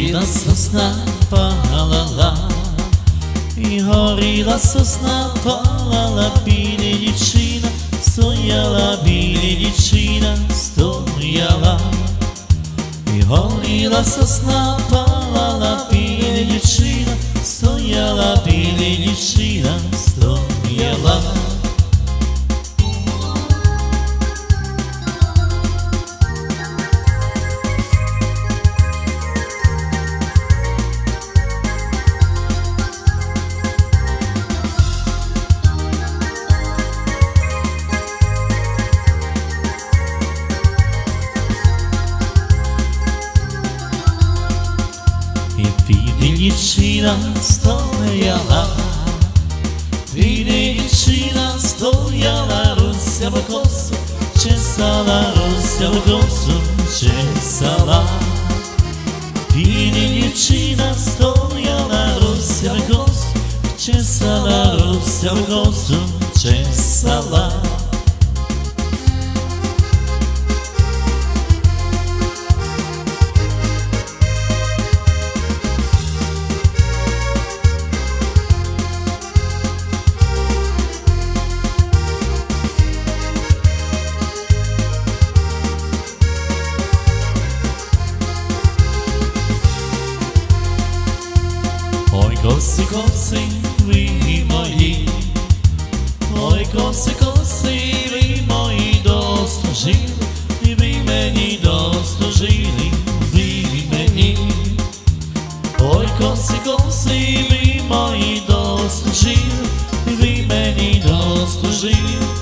Горіла сосна, палала, і горіла сосна, палала, білі дівчина, стояла, білі дівчина, стояла. І горіла сосна, палала, Liczyna stojala Bine liczyna stojala Rusja w kosu Czesala Rusja w kosu Czesala Bine liczyna stojala Rusja w kosu Czesala Rusja w kosu Oj gosi, gosi, vi moji. Oj gosi, gosi, vi moji Dosta žili, vi meni dosta žili Vi meni. Oj gosi, gosi, vi moji Dosta žili, vi meni dosta žili